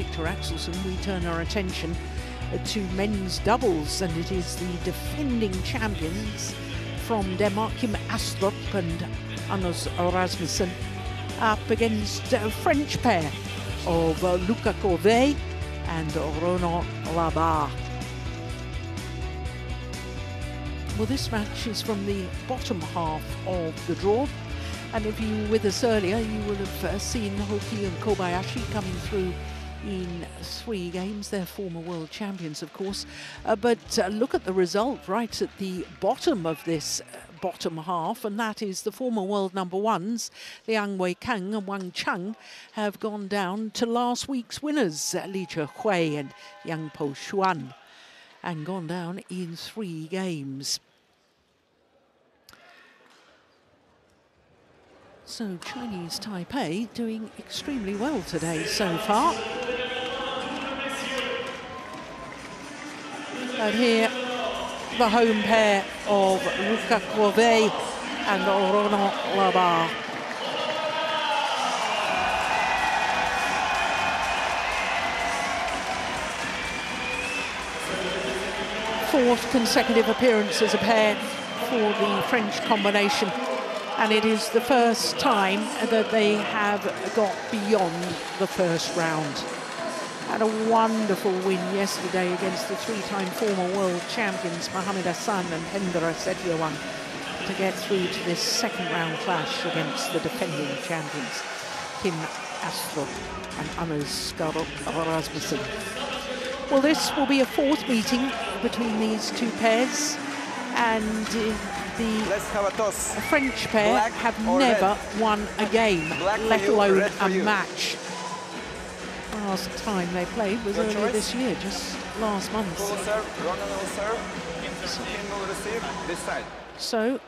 Viktor Axelsen, we turn our attention to men's doubles, and it is the defending champions from Denmark, Kim Astrup and Anders Rasmussen, up against a French pair of uh, Luca Corvée and Ronan Labar. Well, this match is from the bottom half of the draw. And if you were with us earlier, you will have uh, seen Hoki and Kobayashi coming through in three games. They're former world champions, of course. Uh, but uh, look at the result right at the bottom of this uh, bottom half, and that is the former world number ones, Liang Wei Kang and Wang Chang, have gone down to last week's winners, Li Hui and Yang Po-hsuan, and gone down in three games. So Chinese Taipei doing extremely well today so far. And here, the home pair of Luca Corvée and Ronan Labar. Fourth consecutive appearance as a pair for the French combination and it is the first time that they have got beyond the first round. Had a wonderful win yesterday against the three-time former world champions Mohammad Ahsan and Hendra Setiawan to get through to this second round clash against the defending champions Kim Astrup and Anders Rasmussen. Well, this will be a fourth meeting between these two pairs and uh, the French pair Black have never red. won a game, Black let alone a match. The Last time they played was Your earlier choice? this year, just last month. So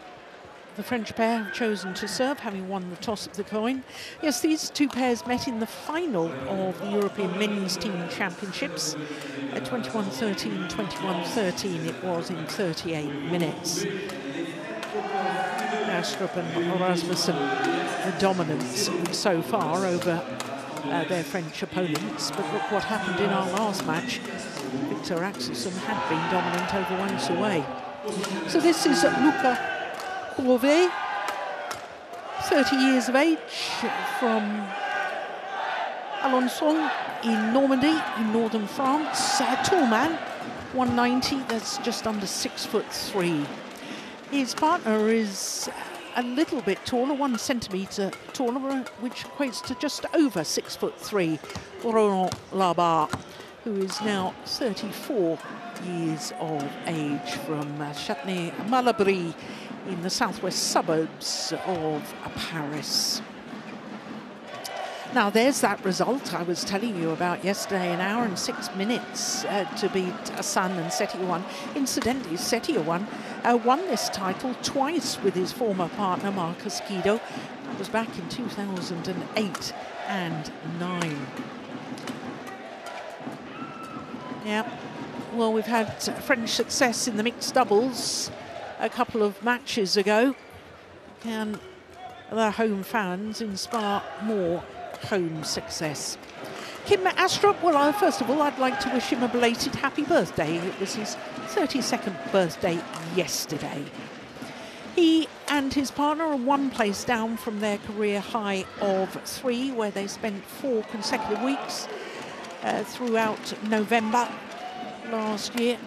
the French pair have chosen to serve, having won the toss of the coin. Yes, these two pairs met in the final of the European Men's Team Championships at 21-13, 21-13. It was in 38 minutes. Astrup and Rasmussen the dominance so far over uh, their French opponents. But look what happened in our last match. Viktor Axelsen had been dominant over once away. So this is Luca Corvée, 30 years of age, from Alençon in Normandy, in northern France. A tall man, 190, that's just under six foot three. His partner is a little bit taller, one centimetre taller, which equates to just over six foot three. Ronan Labar, who is now 34 years of age from uh, Châtenay-Malabry in the southwest suburbs of Paris. Now, there's that result I was telling you about yesterday, an hour and six minutes uh, to beat Ahsan and Setiawan. Incidentally, Setiawan uh, won this title twice with his former partner, Markis Kido. That was back in 2008 and 9. Yeah, well, we've had French success in the mixed doubles a couple of matches ago. Can the home fans inspire more home success. Kim Astrup, well, uh, first of all, I'd like to wish him a belated happy birthday. It was his 32nd birthday yesterday. He and his partner are one place down from their career high of three, where they spent four consecutive weeks uh, throughout November last year.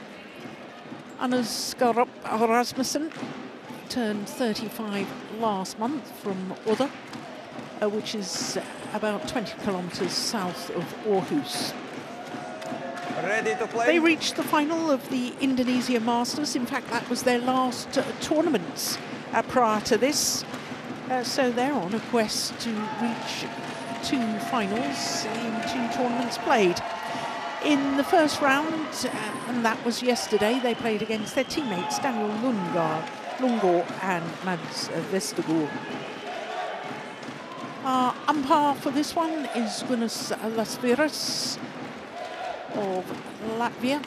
Anders Rasmussen turned 35 last month from Odder uh, which is about 20 kilometres south of Aarhus. Ready to play? They reached the final of the Indonesia Masters. In fact, that was their last uh, tournament uh, prior to this. Uh, so they're on a quest to reach two finals in two tournaments played. In the first round, uh, and that was yesterday, they played against their teammates Daniel Lungar, Lungor and Mads Vestergaard. Uh, umpire for this one is Gunas Lasveras of Latvia.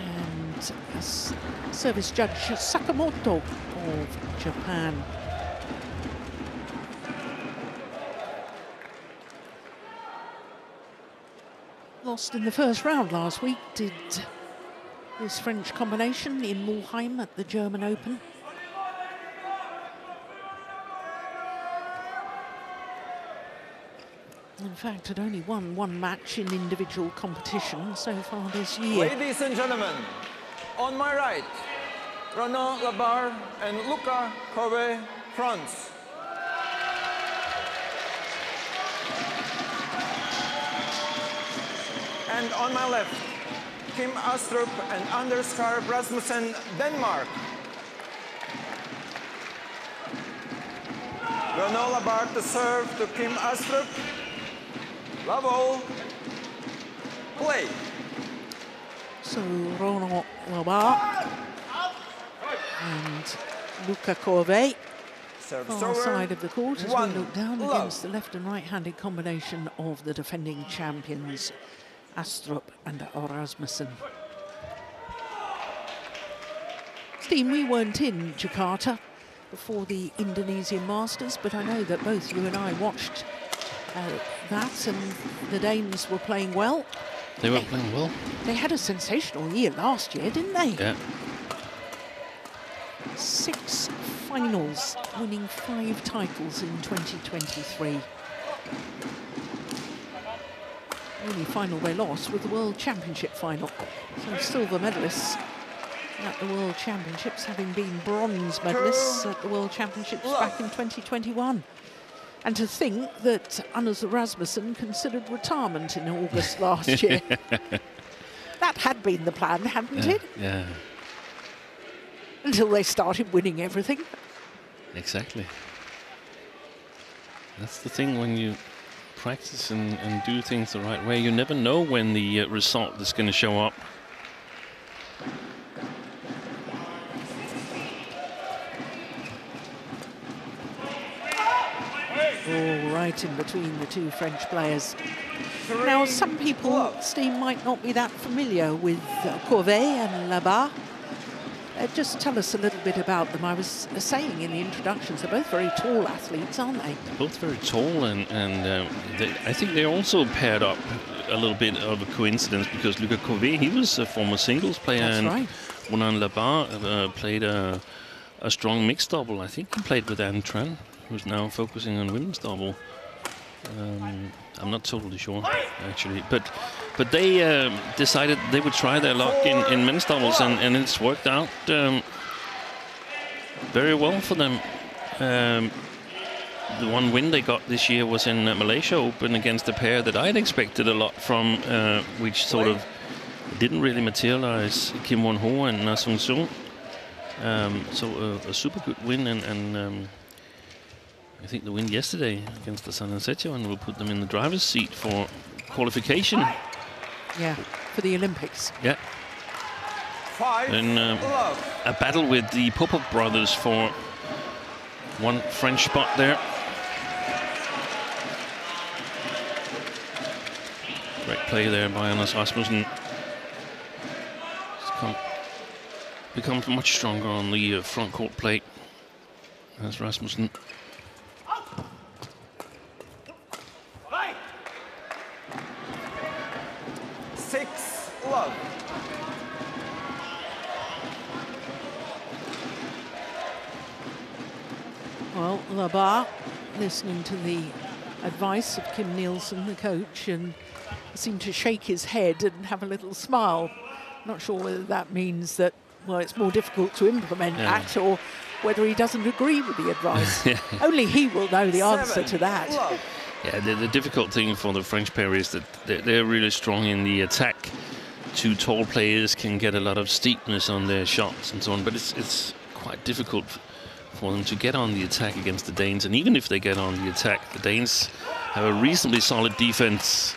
And service judge Sakamoto of Japan. lost in the first round last week, did this French combination in Mulheim at the German Open. In fact, had only won one match in individual competition so far this year. Ladies and gentlemen, on my right, Ronan Labar and Luca Corvée, France. And on my left, Kim Astrup and Anders Skaarup Rasmussen, Denmark. Ronan Labar to serve to Kim Astrup. Lavo, play. So Labar and Luca far server. side of the court as One we look down love. against the left and right-handed combination of the defending champions Astrup and Rasmussen. Steve, we weren't in Jakarta before the Indonesian Masters, but I know that both you and I watched uh, that, and the Danes were playing well. They were playing well. They had a sensational year last year, didn't they? Yeah. Six finals, winning five titles in 2023. Only final they lost was the World Championship final. So silver medalists at the World Championships, having been bronze medalists at the World Championships back in 2021. And to think that Anders Rasmussen considered retirement in August last year. that had been the plan, hadn't Yeah. it? yeah. Until they started winning everything. Exactly. That's the thing when you practice and, and do things the right way. You never know when the uh, result is going to show up. Right in between the two French players. Now, some people, Steve, might not be that familiar with uh, Corvée and Labar. Uh, just tell us a little bit about them. I was uh, saying in the introductions, they're both very tall athletes, aren't they? Both very tall, and, and um, they, I think they're also paired up a little bit of a coincidence because Luca Corvée, he was a former singles player, That's and right. Ronan Labar uh, played a, a strong mixed double. I think he played with Anne Tran, who's now focusing on women's double. Um, I'm not totally sure, actually, but but they um, decided they would try their luck in, in men's doubles, and, and it's worked out um, very well for them. Um, the one win they got this year was in uh, Malaysia Open against a pair that I'd expected a lot from, uh, which sort of didn't really materialize. Kim Won Ho and Na Sung-seung. Um, so a, a super good win, and, and um, I think the win yesterday against the San Ansetio and will put them in the driver's seat for qualification. Yeah, for the Olympics. Yeah, Five, And, um, a battle with the Popov brothers for one French spot there. Great play there by Anders Rasmussen. He's come, become much stronger on the uh, front court plate. As Rasmussen. Six, love. Well, Labar, listening to the advice of Kim Nielsen, the coach, and seemed to shake his head and have a little smile. Not sure whether that means that, well, it's more difficult to implement Yeah. that or whether he doesn't agree with the advice. Only he will know the answer to that. Love. Yeah, the, the difficult thing for the French pair is that they're, really strong in the attack. Two tall players can get a lot of steepness on their shots and so on, but it's it's quite difficult for them to get on the attack against the Danes. And even if they get on the attack, the Danes have a reasonably solid defense.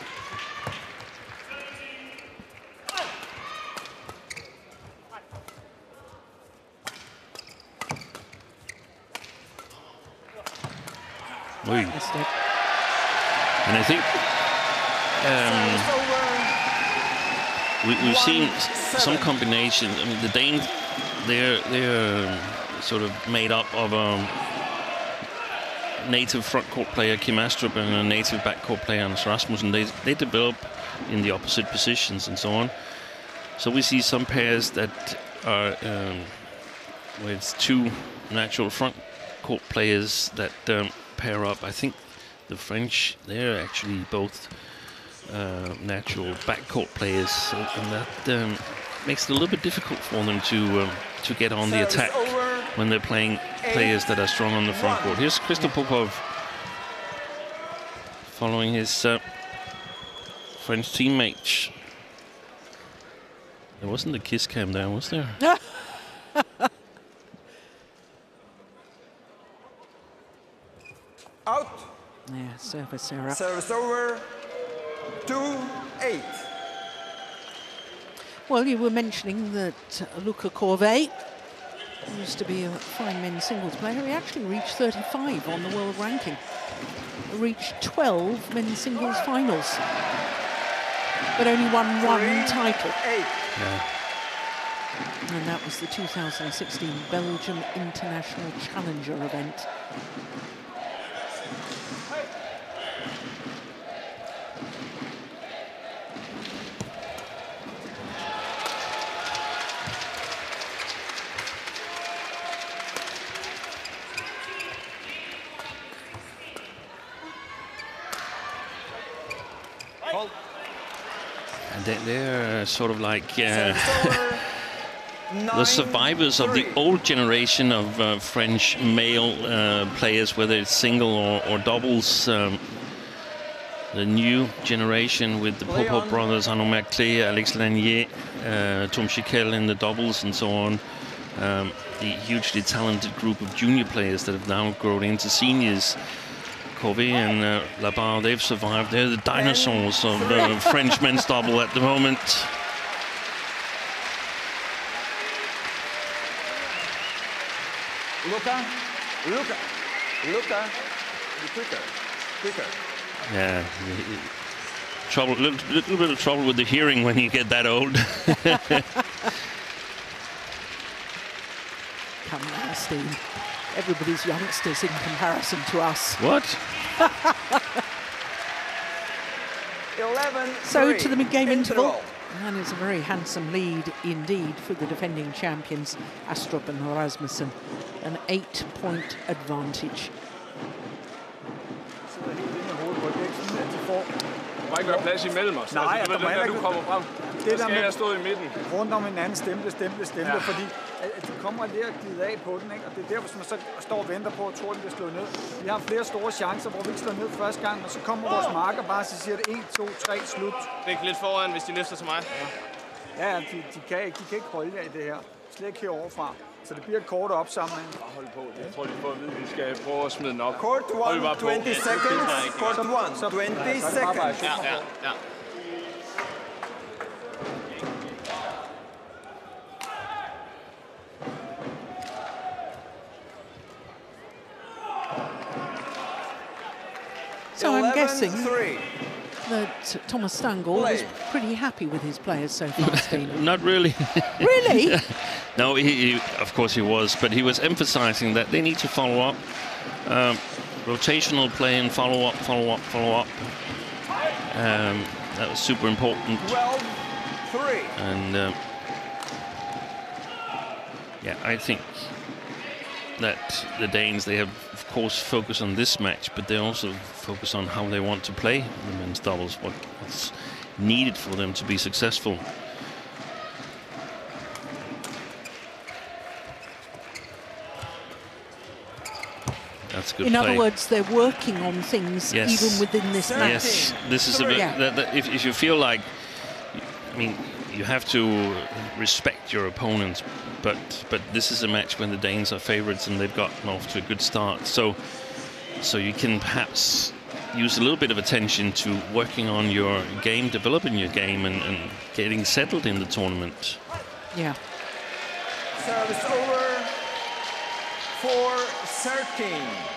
Oi. And I think um, we, we've seen some combinations. I mean, the Danes, they're they're um, sort of made up of um, native front court player Kim Astrup and a native back court player Anders Rasmussen, they, they develop in the opposite positions and so on. So we see some pairs that are um, it's two natural front court players that um, pair up. I think the French, they're actually both uh, natural backcourt players, so, and that um, makes it a little bit difficult for them to um, to get on the attack when they're playing players that are strong on the front court. Here's Christo Popov following his uh, French teammates. There wasn't a kiss cam there, was there? Out. Yeah, service error. Service over. Two eight. Well, you were mentioning that uh, Luca Corvée used to be a fine men's singles player. He actually reached 35 on the world ranking. Reached 12 men's singles finals, but only won one Three, title, Eight. Yeah. and that was the 2016 Belgium International Challenger event. And they, they're sort of like uh, the survivors of the old generation of uh, French male uh, players, whether it's single or, or doubles. Um, the new generation with the Popov Leon. brothers, Arnaud Merclé, Alex Lanier, uh, Thom Gicquel in the doubles and so on. Um, the hugely talented group of junior players that have now grown into seniors. Corvée and uh, Labar, they've survived. They're the dinosaurs of uh, French men's double at the moment. Luca. Luca. Luca. Be quicker. Quicker. Yeah, y- y- trouble, little, little bit of trouble with the hearing when you get that old. Come on, Steve. Everybody's youngsters in comparison to us. what? 11 So three. to the mid-game interval. And it's a very handsome lead indeed for the defending champions, Astrup and Rasmussen. An eight-point advantage. sidder helt inde i hovedet på det, ikke sådan, at de får Der må ikke være plads imellem os. Nej, altså, der du må ved, den, der du kommer frem. Det der skal med- jeg stå i midten. rundt om hinanden, stemple, stemple, stemple, Ja. fordi at, at de kommer lige at glide af på den, ikke? og det er der, hvis man så står og venter på, at tror, den bliver slået ned. Vi har flere store chancer, hvor vi ikke slår ned første gang, og så kommer vores marker bare, så siger det 1, 2, 3, slut. Læg lidt foran, hvis de løfter til mig. Ja, ja, de, de, kan ikke, de kan ikke holde jer i det her. Slet ikke heroverfra. Så det bliver et kort opsamling. Bare hold på. Jeg tror, de får at vide, at vi skal prøve at smide den op. Bare på. 20 seconds. Court one, 20 Så er det bare bare seconds. Ja, ja, ja. Guessing three. that Thomas Stangle was Play. pretty happy with his players so far, Steve. Not really. really? no, he, he, of course he was, but he was emphasizing that they need to follow up. Um, rotational play and follow up, follow up, follow up. Um, that was super important. 12 3. And um, yeah, I think that the Danes they have of course focus on this match, but they also focus on how they want to play the men's doubles, what, what's needed for them to be successful. That's good In play. other words, they're working on things Yes. even within this match. Yes, this is a bit. Yeah. That, that if, if you feel like, I mean, you have to respect your opponents, but but this is a match when the Danes are favourites and they've gotten off to a good start. So so you can perhaps use a little bit of attention to working on your game, developing your game, and, and getting settled in the tournament. Yeah. Service over. 4 13.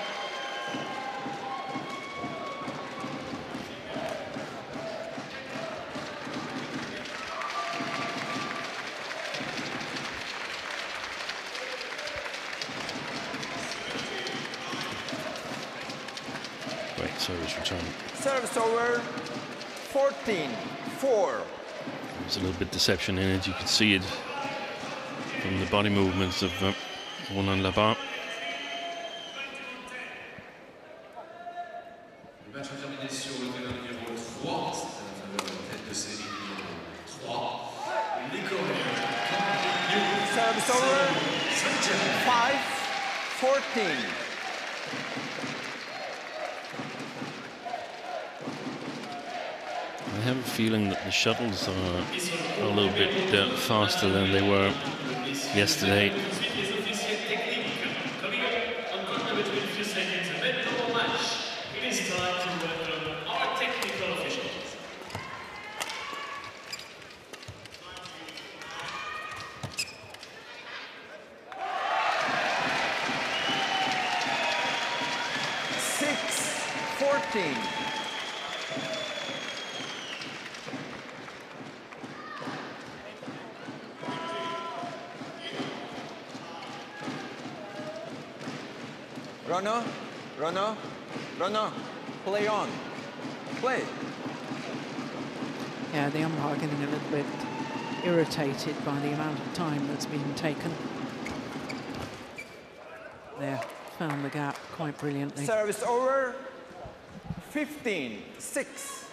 Service over 14 4. There's a little bit deception in it. You can see it from the body movements of uh, Ronan Labar. Service over 5 14. Feeling that the shuttles are a little bit uh, faster than they were yesterday. Six, 14. Runner, runner, runner, play on. Play. Yeah, the umpire getting a little bit irritated by the amount of time that's been taken. There, found the gap quite brilliantly. Service over. 15, 6.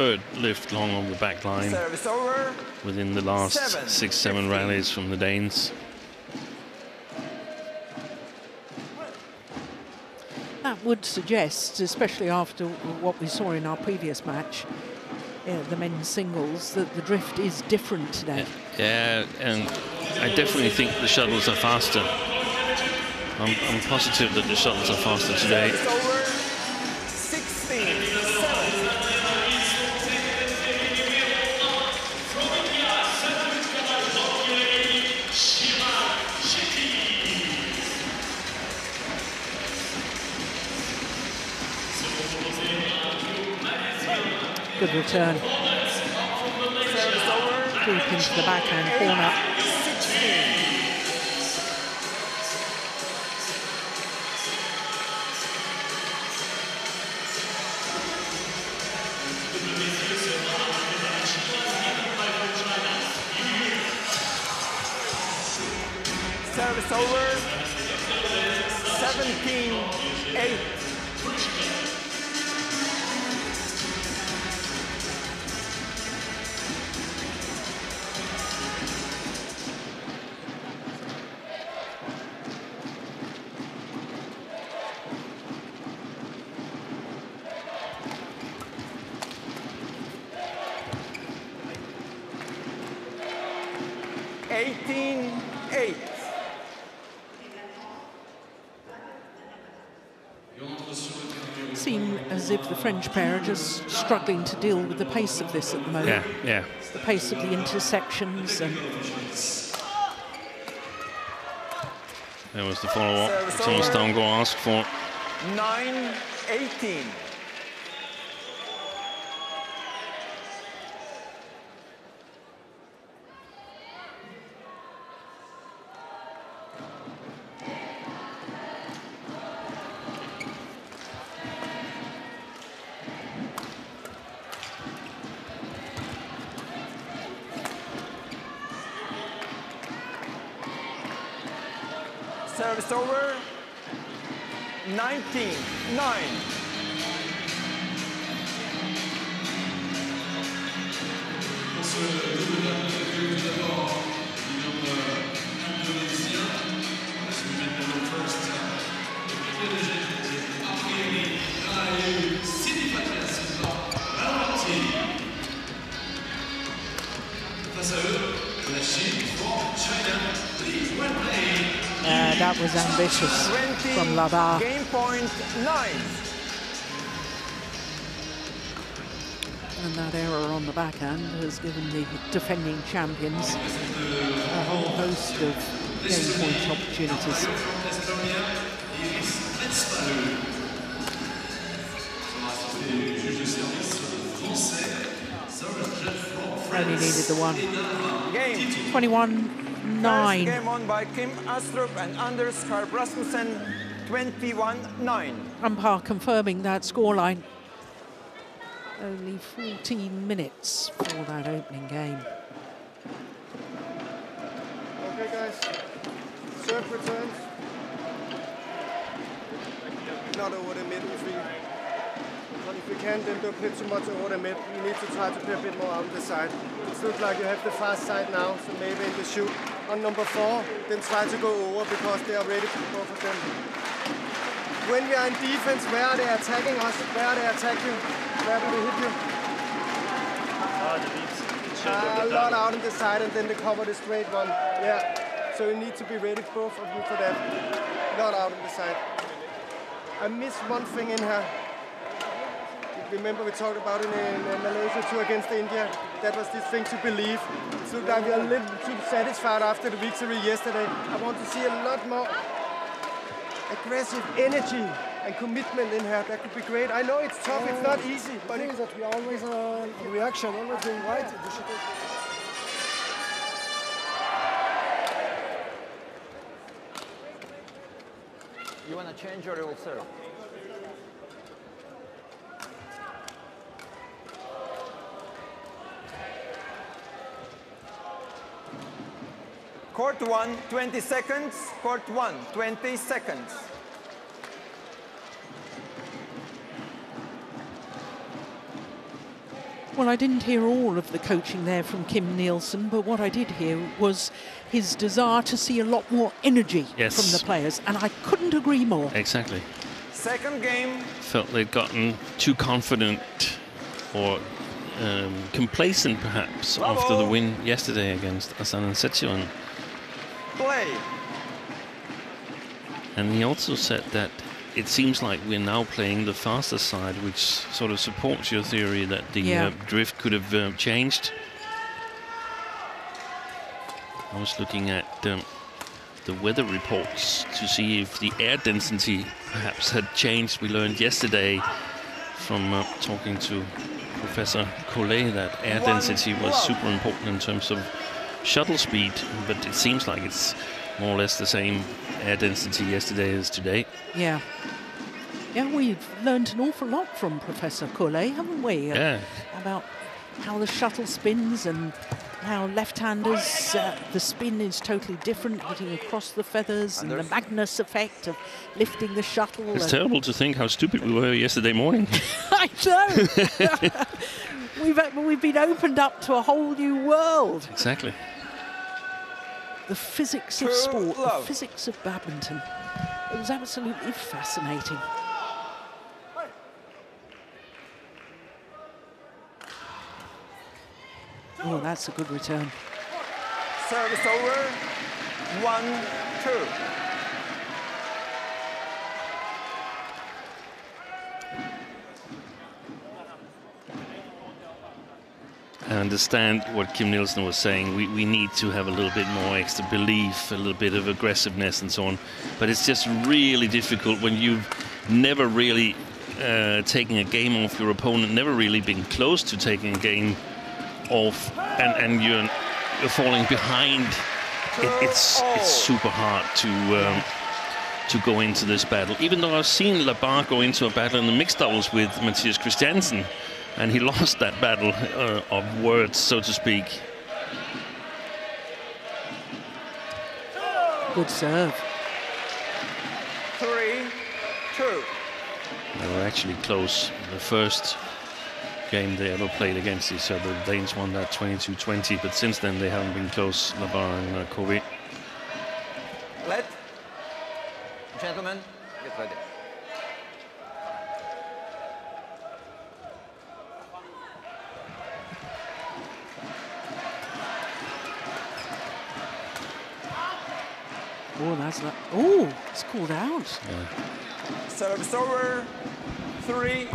Third lift long on the back line over. within the last Seven, six, seven 15. rallies from the Danes. That would suggest, especially after what we saw in our previous match, uh, the men's singles, that the drift is different today. Yeah, and I definitely think the shuttles are faster. I'm, I'm positive that the shuttles are faster today. Good return. Service over. Deep into the backhand corner. Service over. 17, French pair just struggling to deal with the pace of this at the moment. Yeah, yeah. It's the pace of the intersections and. There was the follow-up. It's almost asked for. nine eighteen. Service over. 19, 9. Was ambitious 20, from Labar. game point 9. And that error on the backhand has given the defending champions a whole host of game point opportunities. Spalleux. Sera assisté du juge de service français, Sir Jeff French. Only needed the one. Game. 21 First 9. game won by Kim Astrup and Anders Skaarup Rasmussen, 21-9. Umpire confirming that scoreline. Only 14 minutes for that opening game. Okay, guys. Serve returns. Not over the mid if we, but if we can, then don't play too much over the mid. We need to try to play a bit more on the side. It looks like you have the fast side now, so maybe in the shoot on number four, then try to go over because they are ready to go for them. When we are in defense, where are they attacking us? Where are they attacking? you? Where do they hit you? Uh, a lot out on the side and then they cover the straight one. Yeah. So you need to be ready, both of you, for that. Not out on the side. I missed one thing in here. Remember we talked about it in, in Malaysia too against India. That was this thing to believe. It looked like we are a little too satisfied after the victory yesterday. I want to see a lot more aggressive energy and commitment in her. That could be great. I know it's tough, it's not easy, but the thing it, is that we are always uh, on reaction, always doing right. We You want to change or you will serve? Court 1, 20 seconds. Court 1, 20 seconds. Well, I didn't hear all of the coaching there from Kim Nielsen, but what I did hear was his desire to see a lot more energy Yes. from the players, and I couldn't agree more. Exactly. Second game, Felt they'd gotten too confident or um, complacent, perhaps, after the win yesterday against Ahsan and Setiawan. Play. And he also said that it seems like we're now playing the faster side, which sort of supports your theory that the Yeah. uh, drift could have um, changed. I was looking at um, the weather reports to see if the air density perhaps had changed. We learned yesterday from uh, talking to Professor Collet that air One density was love. super important in terms of shuttle speed, but it seems like it's more or less the same air density yesterday as today. Yeah. Yeah, we've learned an awful lot from Professor Coulet, haven't we? Uh, Yeah. About how the shuttle spins and how left-handers, uh, the spin is totally different, hitting across the feathers, and the Magnus effect of lifting the shuttle. It's terrible to think how stupid we were yesterday morning. I know. we've uh, we've been opened up to a whole new world. exactly. The physics of True sport, the physics of badminton. It was absolutely fascinating. Oh, that's a good return. Service over. One, two. I understand what Kim Nielsen was saying. We, we need to have a little bit more extra belief, a little bit of aggressiveness and so on. But it's just really difficult when you've never really uh, taken a game off your opponent, never really been close to taking a game off, and, and you're, you're falling behind. It, it's, it's super hard to. Um, to go into this battle. Even though I've seen Labar go into a battle in the mixed doubles with Mathias Christiansen, and he lost that battle uh, of words, so to speak. Good serve. Three, two. They were actually close. The first game they ever played against each other, the Danes won that 22-20, but since then they haven't been close, Labar and uh, Corvée. Yeah. Service over, 3-0.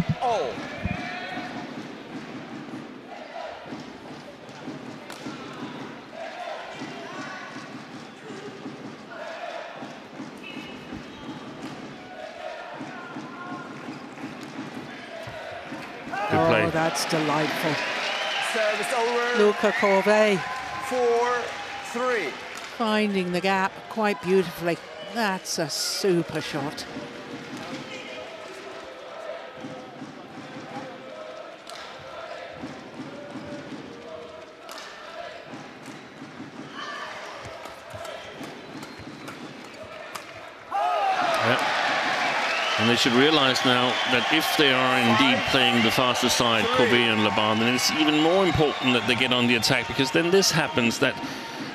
Oh, that's delightful. Service over. Luca Corvée. Four, three. Finding the gap quite beautifully. That's a super shot. And they should realise now that if they are indeed playing the faster side, Corvée and Labar, then it's even more important that they get on the attack because then this happens that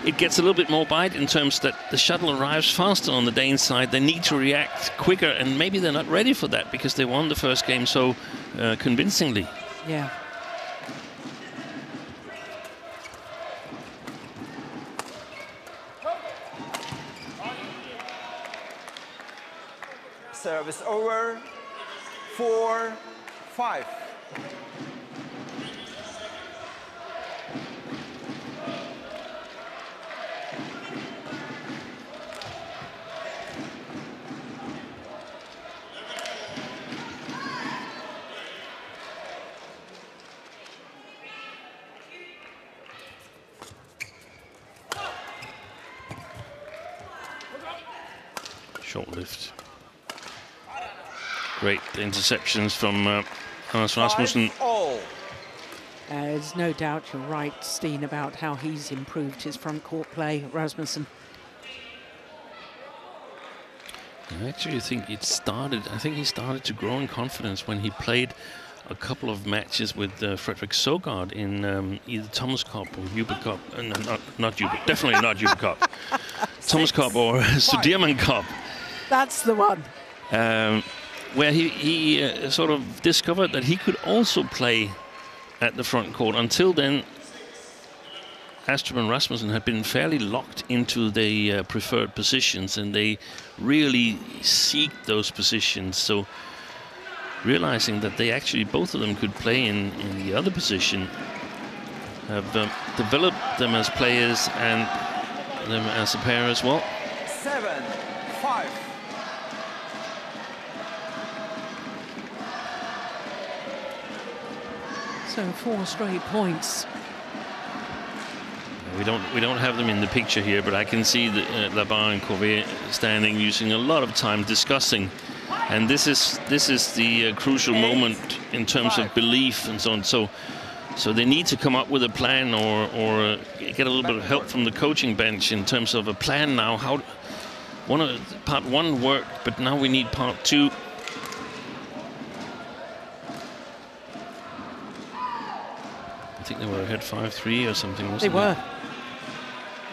it gets a little bit more bite in terms that the shuttle arrives faster on the Dane side. They need to react quicker, and maybe they're not ready for that because they won the first game so uh, convincingly. Yeah. Service over. Four, five. Short lift. Great interceptions from uh, Hans Rasmussen. Uh, there's no doubt you're right, Steen, about how he's improved his front court play, Rasmussen. I actually think it started. I think he started to grow in confidence when he played a couple of matches with uh, Frederik Søgaard in um, either Thomas Cup or Uber Cup. Uh, no, not not Uber, definitely not Uber Cup. Thomas Cup or Sudirman Cup, That's the one. um, where he he uh, sort of discovered that he could also play at the front court. Until then, Astrup and Rasmussen had been fairly locked into the uh, preferred positions, and they really seek those positions. So, realizing that they actually both of them could play in, in the other position, have um, developed them as players and them as a pair as well. So four straight points. We don't we don't have them in the picture here, but I can see the, uh, Labar and Corvée standing, using a lot of time discussing. And this is this is the uh, crucial moment in terms of belief and so on. So so they need to come up with a plan or or uh, get a little bit of help from the coaching bench in terms of a plan now. How one of part one worked, but now we need part two. I think they were ahead five three or something. They Wasn't were.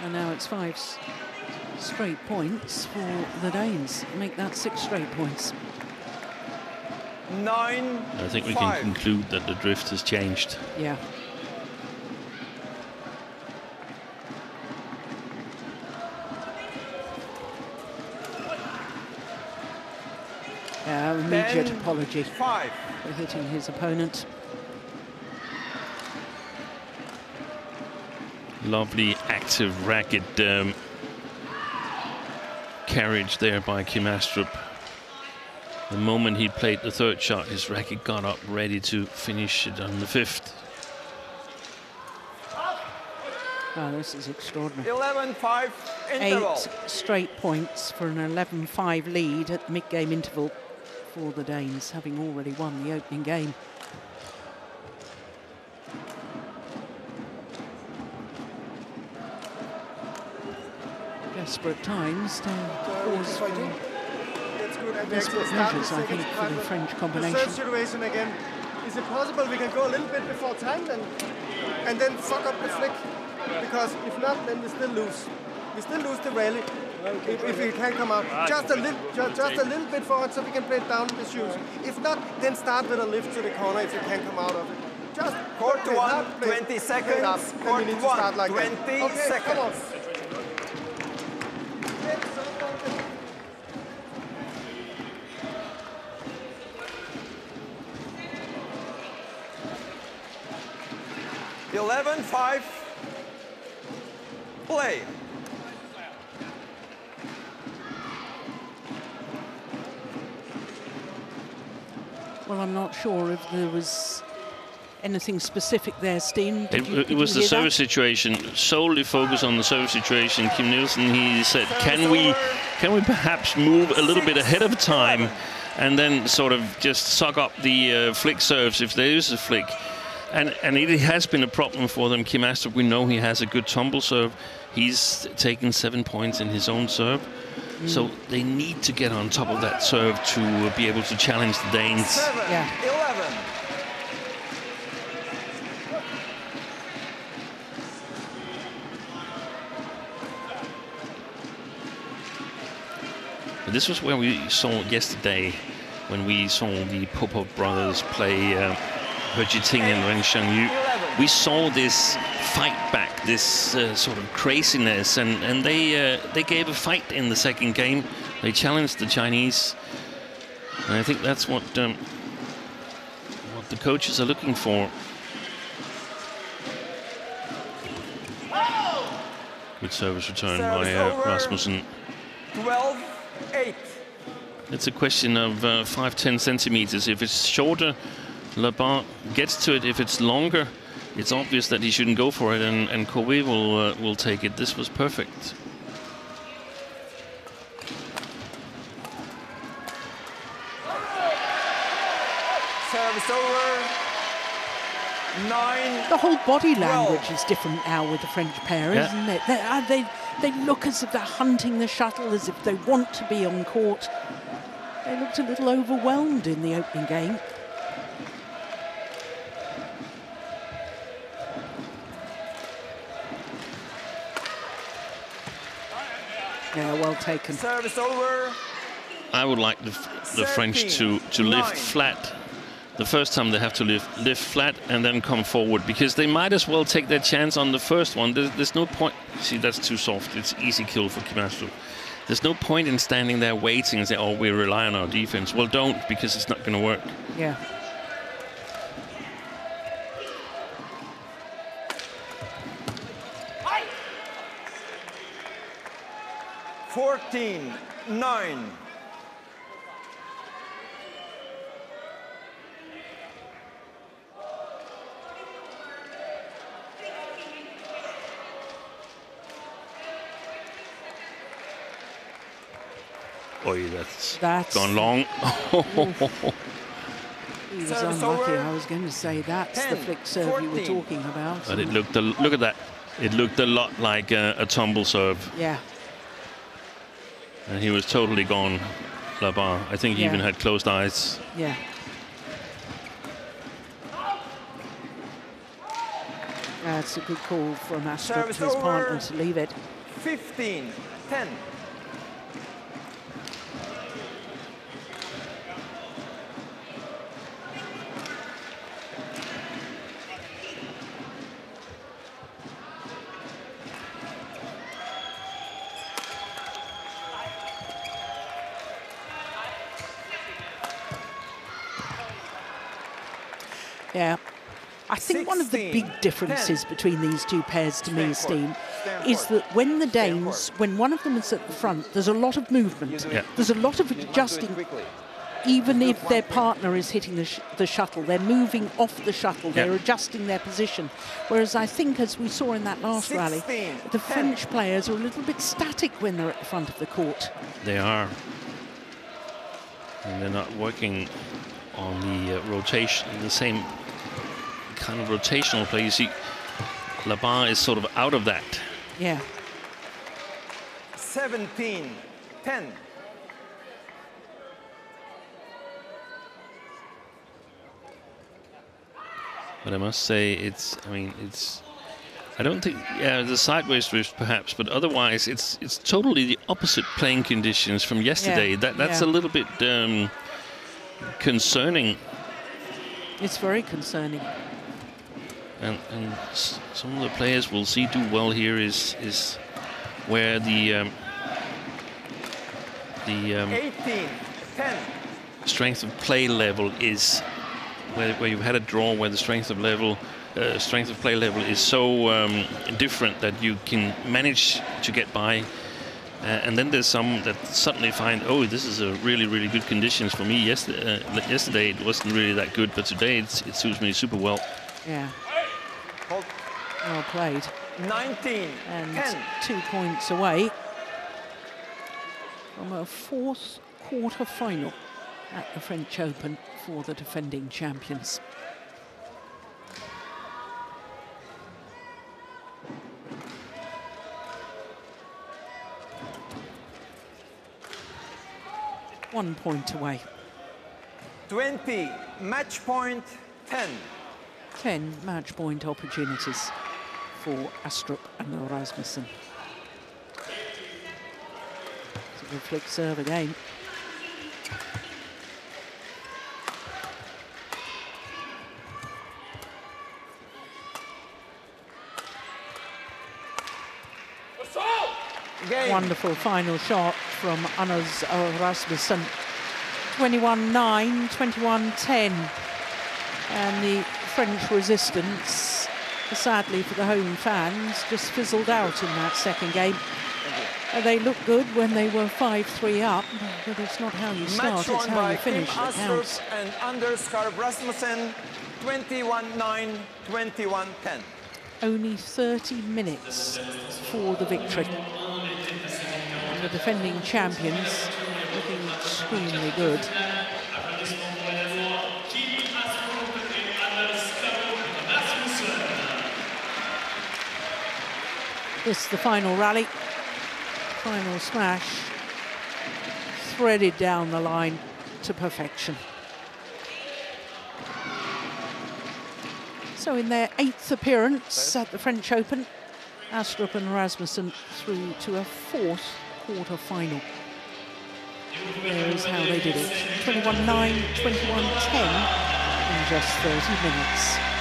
And now it's five straight points for the Danes. Make that six straight points. Nine, I think we five. can conclude that the drift has changed. Yeah. Uh, immediate apology Five. for hitting his opponent. Lovely active racket um, carriage there by Kim Astrup. The moment he played the third shot, his racket got up ready to finish it on the fifth. Oh, this is extraordinary. Eleven, five. Interval. Eight straight points for an 11-5 lead at the mid-game interval for the Danes, having already won the opening game. Desperate times to cause if I do. for That's good. And we desperate measures, the I think, for the French combination. third situation again. Is it possible we can go a little bit before time then, and then fuck up the flick? Because if not, then we still lose. We still lose the rally if, if we can come out just a little, just, just a little bit forward so we can play down the shoes. If not, then start with a lift to the corner if you can come out of it. Just Court play one, hard, 20 seconds. up, Court we one, like 20 that. Okay, come on. seconds. Eleven, five. Play. Well, I'm not sure if there was Anything specific there, Steen? It, you- it was the hear that? service situation. Solely focus on the service situation. Kim Nielsen he said, "Can we, can we perhaps move a little bit ahead of time, and then sort of just suck up the uh, flick serves if there is a flick." And and it has been a problem for them. Kim Astrup, we know he has a good tumble serve. He's taken seven points in his own serve. So they need to get on top of that serve to be able to challenge the Danes. Seven, Yeah. 11. But This was where we saw yesterday when we saw the Popov brothers play uh, He and Ren Xiangyu. We saw this fight back, this uh, sort of craziness, and, and they uh, they gave a fight in the second game. They challenged the Chinese, and I think that's what um, what the coaches are looking for. Good service return by uh. Rasmussen. 12, 8. It's a question of uh, 5 10 centimeters. If it's shorter, Labar gets to it. If it's longer, it's obvious that he shouldn't go for it, and, and Corvée will, uh, will take it. This was perfect. Service over. 9. The whole body Well- language is different now with the French pair, Yeah. isn't it? They, uh, they, they look as if they're hunting the shuttle, as if they want to be on court. They looked a little overwhelmed in the opening game. Taken. Service over. I would like the, the French to, to lift flat. The first time they have to lift, lift flat and then come forward because they might as well take their chance on the first one. There's, there's no point. See, that's too soft. It's easy kill for Kim Astrup. There's no point in standing there waiting and say, oh, we rely on our defense. Well, don't because it's not going to work. Yeah. Fourteen, nine. Oh, Oi, that's, That's- gone long. He was Service unlucky. over. I was going to say that's the flick serve you were talking about. but it looked, a, look at that. It looked a lot like a, a tumble serve. Yeah. And he was totally gone, Labar. I think he Yeah. even had closed eyes. Yeah. That's a good call from Astrup Service to his partner to leave it. 15, 10. One of the big differences between these two pairs to me, Stand Steen, is that when the Danes, when one of them is at the front, there's a lot of movement. Yeah. There's a lot of adjusting, even if their partner is hitting the, sh- the shuttle. They're moving off the shuttle. They're Yeah. adjusting their position. Whereas I think, as we saw in that last rally, the 10. French players are a little bit static when they're at the front of the court. They are. And they're not working on the uh, rotation, the same kind of rotational play. You see, Labar is sort of out of that. Yeah. 17, 10. But I must say, it's, I mean, it's, I don't think, yeah, the sideways drift perhaps, but otherwise it's it's totally the opposite playing conditions from yesterday. Yeah, That That's yeah. a little bit um, concerning. It's very concerning. And, and some of the players we'll see do well here is is where the um, the um, 18, 10. strength of play level is where, where you've had a draw where the strength of level uh, strength of play level is so um, different that you can manage to get by. Uh, and then there's some that suddenly find oh this is a really really good conditions for me. Yesterday uh, yesterday it wasn't really that good but today it's, it suits me super well. Yeah, Hold. well played. 19, And 10. two points away from a fourth quarter final at the French Open for the defending champions. One point away. 20, match point 10. 10 match point opportunities for Astrup and Rasmussen. It's a good flick serve again. Game. Wonderful final shot from Anders Rasmussen. 21-9, 21-10. And the French resistance, sadly for the home fans, just fizzled out in that second game. Uh, They looked good when they were 5-3 up, but it's not how you start, it's how you Kim finish counts. Astrup and Anders Skaarup Rasmussen. 21-9, 21-10. Only 30 minutes for the victory. And the defending champions looking extremely good. This is the final rally. Final smash. Threaded down the line to perfection. So in their eighth appearance at the French Open, Astrup and Rasmussen through to a fourth quarter final. There is how they did it. 21-9, 21-10 in just 30 minutes.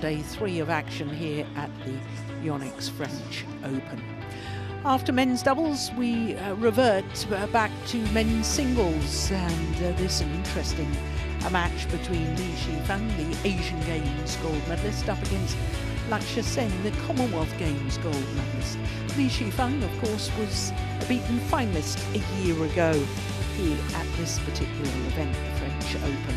Day three of action here at the Yonex French Open. After men's doubles, we uh, revert uh, back to men's singles, and uh, this an interesting a match between Li Shifeng, the Asian Games gold medalist, up against Lakshya Sen, the Commonwealth Games gold medalist. Li Shifeng, of course, was a beaten finalist a year ago here at this particular event, the French Open.